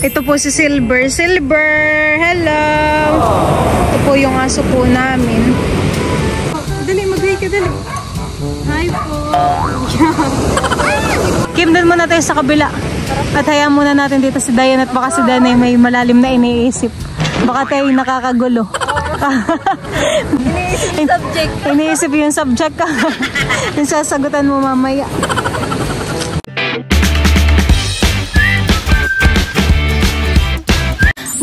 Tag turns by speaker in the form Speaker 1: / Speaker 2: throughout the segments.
Speaker 1: Ito po si Silver. Silver! Hello! Ito po yung aso po namin. Dali, mag-hi ka, dali. Hi po! Kim, doon muna tayo sa kabila. At hayaan muna natin dito si Dayan at baka si Danay may malalim na iniisip. Baka tayo nakakagulo.
Speaker 2: Iniisip subject.
Speaker 1: Iniisip yung subject ka. yung sasagutan mo mamaya.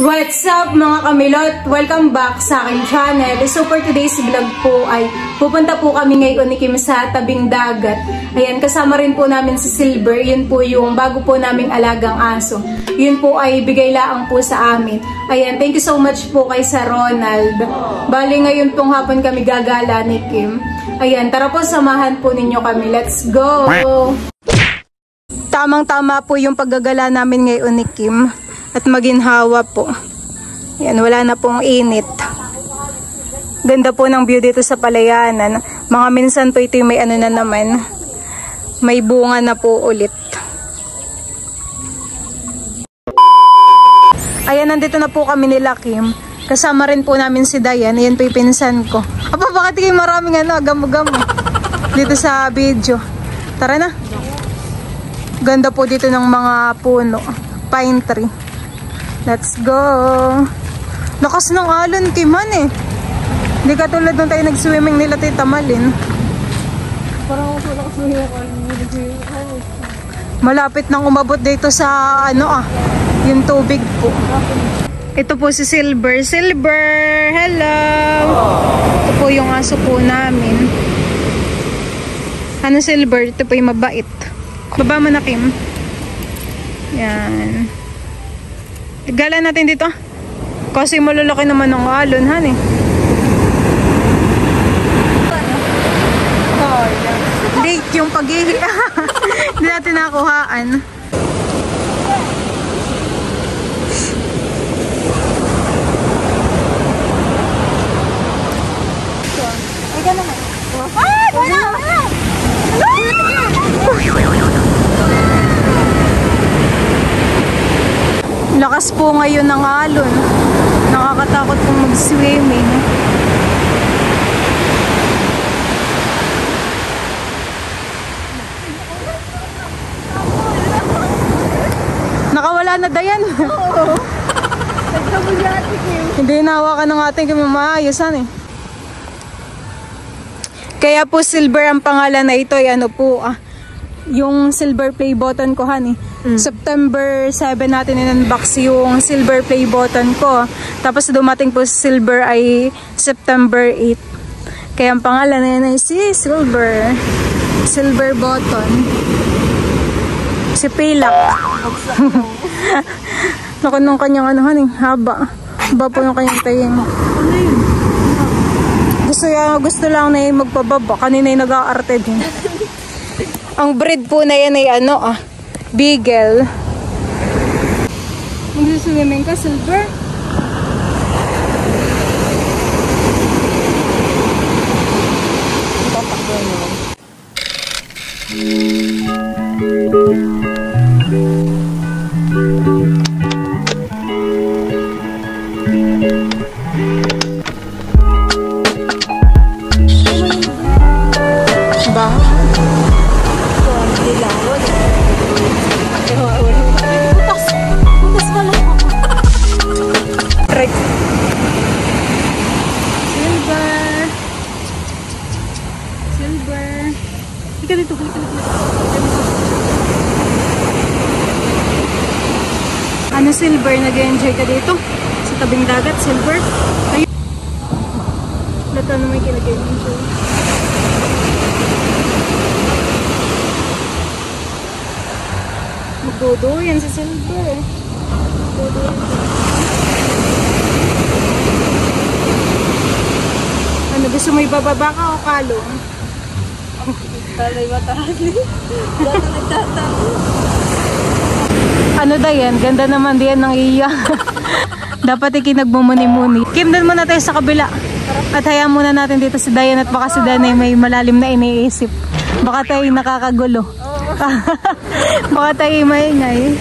Speaker 1: What's up mga kamilot? Welcome back sa aking channel. So for today's vlog po ay pupunta po kami ngayon ni Kim sa tabing dagat. Ayan, kasama rin po namin si Silver. Yun po yung bago po naming alagang aso. Yun po ay bigay laang po sa amin. Ayan, thank you so much po kay Sir Ronald. Bali ngayon pong hapon kami gagala ni Kim. Ayan, tara po samahan po ninyo kami. Let's go! Tamang-tama po yung paggagala namin ngayon ni Kim at maginhawa po. Yan, wala na pong init. Ganda po ng view dito sa palayanan. Mga minsan po ito may ano na naman. May bunga na po ulit. Ayan, nandito na po kami nila Kim. Kasama rin po namin si Dayan. Ayan po yung ko. Aba, bakit kayo maraming ano, gamo-gamo dito sa video. Tara na. Ganda po dito ng mga puno. Pine tree. Let's go! Lakas ng alon, Kiman eh. Hindi ka tulad nung tayo nag-swimming nila Tita Malin.
Speaker 2: Parang ako lakas mo yung
Speaker 1: Malapit nang umabot dito sa ano ah, yung tubig po. Ito po si Silver. Silver! Hello! Ito po yung aso po namin. Ano Silver? Ito po yung mabait. Baba mo na Kim. Yan. Gala natin dito. Kasi malalaki naman ng alon, han eh. Late yung pag-ihi. Hindi natin nakuhaan.
Speaker 2: Ay, ka naman. Ay, wala, wala.
Speaker 1: Lakas po ngayon ng alon. Nakakatakot pong mag-swimming. Nakawala na Dayan.
Speaker 2: Ate ko.
Speaker 1: Hindi nahawakan ng ating kumamaayusan eh. Kaya po silver ang pangalan na ito ay ano po ah, yung silver play button ko honey. September 7 natin in-unbox yung silver play button ko. Tapos dumating po si silver ay September 8. Kaya ang pangalan na yun ay si Silver. Silver button. Si Pilak. Naku nung kanyang ano honey, haba. Haba po yung kanyang taying. Gusto, ya, gusto lang na yung magpababa. Kanina yung nag-aarte din. Ang breed po na yan ay ano ah, Beagle. Magsuswimming ka, Silver? Ano Silver, nag-enjoy ka dito? Sa tabing dagat, Silver? Ayun. Lahat ano may kinag-enjoy. Magdodo yan si Silver. Magdodo yan. Ano, gusto mo ibababa ka o kalong?
Speaker 2: Talay ba tali? Dito nagtatalo.
Speaker 1: Ano da yan? Ganda naman diyan ng iya. Dapat ikinagmumuni-muni. Kim, doon muna tayo sa kabila. At hayaan muna natin dito si Dayan at baka si Danay may malalim na iniisip. Baka tayo nakakagulo. baka tayo maingay.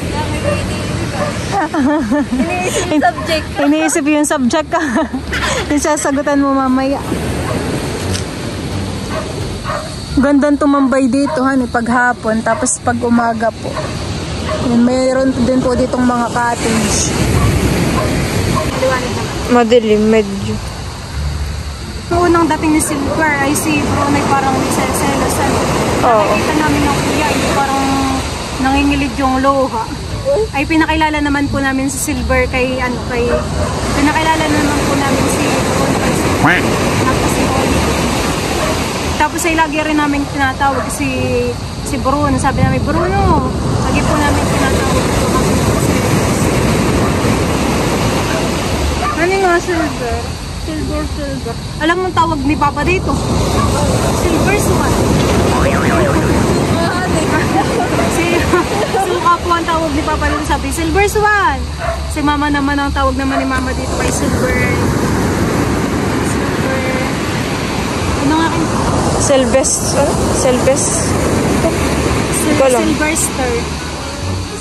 Speaker 2: Iniisip yung subject.
Speaker 1: Iniisip yung subject ka. yung sasagutan mo mamaya. Gandang tumambay dito, han, paghapon, tapos pag umaga po. Yan, mayroon din po ditong mga cottage.
Speaker 2: Madilim, medyo.
Speaker 1: Noong unang dating ni Silver ay si Brunei parang may seselosan.
Speaker 2: Oo.
Speaker 1: Nakikita namin ng kuya ay parang nangingilig yung luha. Ay pinakilala naman po namin si Silver kay ano kay pinakilala naman po namin si Silver. Oli. Tapos ay lagi rin namin tinatawag si si Bruno. Sabi namin, Bruno, lagi po namin tinatawag po kami. Ano nga Silver? Silver, silver. Alam mo tawag ni Papa dito? Silver swan. si Suka po ang tawag ni Papa dito sabi, Silver swan. Si Mama naman ang tawag naman ni Mama dito kay Silver. Silver. Ano nga kayo?
Speaker 2: Sylvester. Sylvester.
Speaker 1: Sil-
Speaker 2: Ko lang.
Speaker 1: Silverster.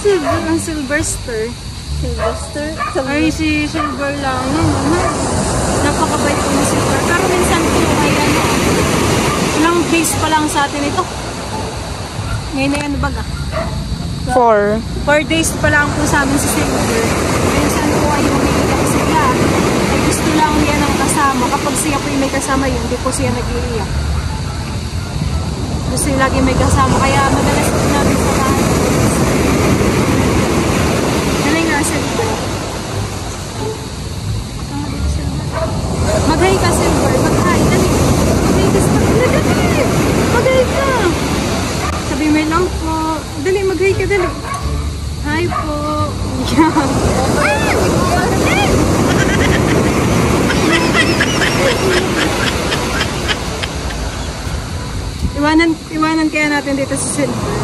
Speaker 1: Silver, ang Silverster.
Speaker 2: Sylvester?
Speaker 1: Ay, si Silver lang. No, no. Napakabait po ni Silver. Pero minsan po ay ano, ilang days pa lang sa atin ito. Ngayon na ano baga?
Speaker 2: Four.
Speaker 1: Four days pa lang po sa amin si Silver. Minsan po ay umiiyak sila. Ay gusto lang niya ng kasama. Kapag siya po yung may kasama yun, hindi po siya nag-iiyak. Gusto niya lagi may kasama. Kaya madalas po namin sa bahay. Mag-hi ka, Silver. Mag-hi. Dali. Mag-hi ka. Dali. Mag-hi ka. Sabi mo lang po. Dali, mag-hi ka, dali. Hi po. Yan. Iwanan, iwanan kaya natin dito sa Silver.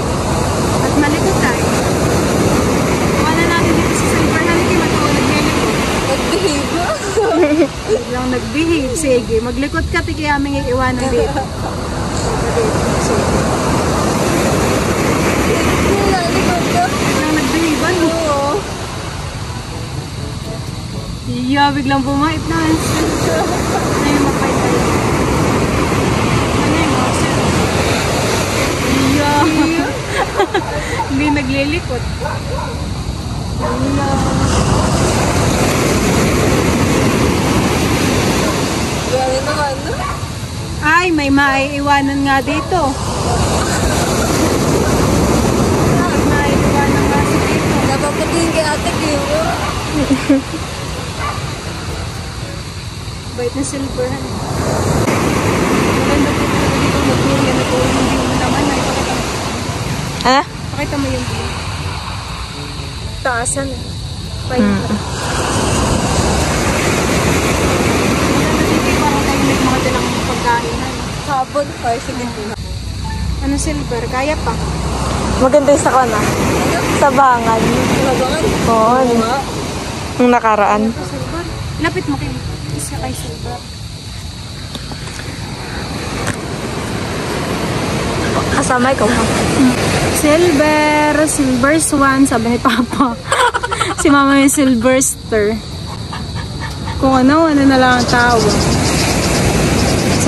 Speaker 1: At malikot tayo. Iwanan natin dito sa Silver. Halika, matulog ngayon.
Speaker 2: Mag-behave.
Speaker 1: Biglang nag-behave. Sige, maglikot ka, tiki aming iiwanan dito. Sige.
Speaker 2: Ka.
Speaker 1: Nag-behave, ano?
Speaker 2: Oo.
Speaker 1: Iya, biglang bumait na. Ano yung mapait tayo? Ano yung mga Iya. Hindi naglilikot. Iya.
Speaker 2: Grabe naman, no?
Speaker 1: Ay, may maiiwanan nga dito. May maiiwanan nga si dito.
Speaker 2: Napapatingin kay ate Kim.
Speaker 1: Bait na silver. Maganda dito dito mag-view. Yan ito yung view mo naman. Ay, pakita mo.
Speaker 2: Ha?
Speaker 1: Pakita mo yung view. Taasan. Bait
Speaker 2: Hmm.
Speaker 1: na. Maganda dito parang tayo may mga dalang pagkain. ano.
Speaker 2: Hapon. Ay, sige.
Speaker 1: Ano silver? Kaya pa.
Speaker 2: Maganda yung sa kana. Sa bangan. Sabangan? Oo.
Speaker 1: Diba?
Speaker 2: Nung nakaraan.
Speaker 1: Silver. Lapit mo kay isa kay silver.
Speaker 2: Kasama ikaw ha?
Speaker 1: Silver, Silver Swan, sabi ni Papa. si Mama yung Silverster. Kung ano, ano na lang ang tawag.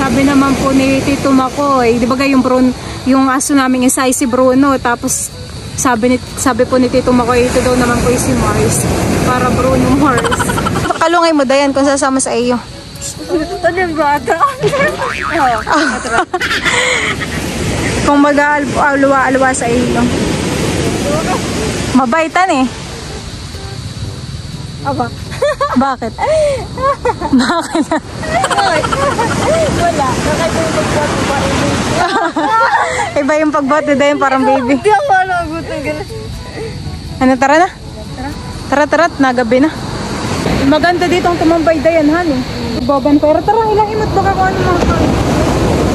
Speaker 1: Sabi naman po ni Tito Makoy, di ba yung Bruno, yung aso namin isa ay si Bruno, tapos sabi, ni, sabi po ni Tito Makoy, ito daw naman po si Mars. Para Bruno Mars. Kalungay mo, Dayan, kung sasama sa iyo.
Speaker 2: Ano yung bata?
Speaker 1: Kung mag-alwa-alwa sa iyo. Mabaitan eh.
Speaker 2: Aba.
Speaker 1: Bakit? Bakit?
Speaker 2: Wala. Nakita yung pagbuhat mo ba?
Speaker 1: Iba yung pagbote parang baby.
Speaker 2: Hindi ako alagutan gano'n.
Speaker 1: Ano, tara na? Tara, tara, nagabi na. Maganda dito ang tumambay dayan, han eh. Boban pero tara, ilang imot baka kung ano mga.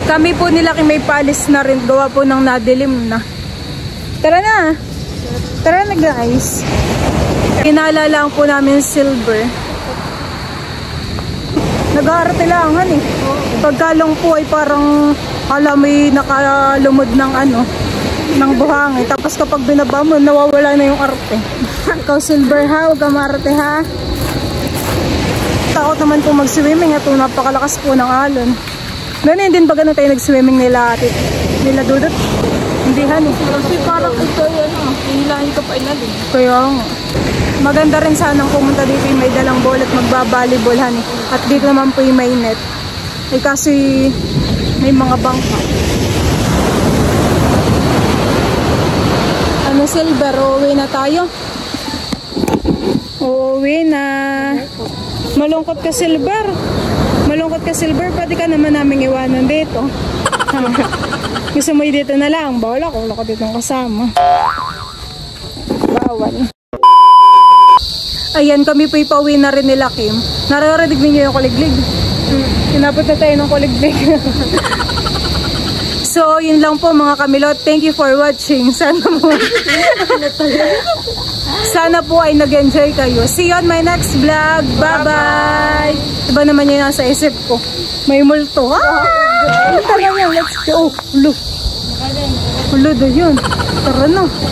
Speaker 1: Kami po nila may palis na rin, gawa po ng nadilim na. Tara na. Tara na guys. Kinala lang po namin silver. Nag-aarate lang, han eh. Pagkalong po ay parang alam may nakalumod ng ano, ng buhangin. Tapos kapag binaba mo, nawawala na yung arte. Ikaw silver ha, huwag ka maarte ha. Takot naman po mag-swimming at napakalakas po ng alon. Ganun din ba ganun tayo nag-swimming nila ate? Nila dudot? Hindi han eh.
Speaker 2: Kasi parang ito yan ah. Hinilahin ka pa inalin.
Speaker 1: Kaya nga. Maganda rin sanang pumunta dito yung may dalang ball at magbabalibol han eh. At dito naman po yung may net. Eh kasi may mga bangka. Ano silver, uuwi na tayo? Uuwi na. Malungkot ka silver. Malungkot ka silver, pwede ka naman namin iwanan dito. Gusto mo dito na lang, bawal ako, wala ko dito kasama. Bawal. Ayan, kami po ipauwi na rin nila Kim. Naririnig ninyo yung kuliglig. Inabot na tayo ng kuliglig. so, yun lang po mga kamilot. Thank you for watching. Sana po, sana po ay nag-enjoy kayo. See you on my next vlog. Bye-bye! Iba naman yung nasa isip ko. May multo. Ah! Tara na, let's go. Ulo. Ulo doon yun. Tara na.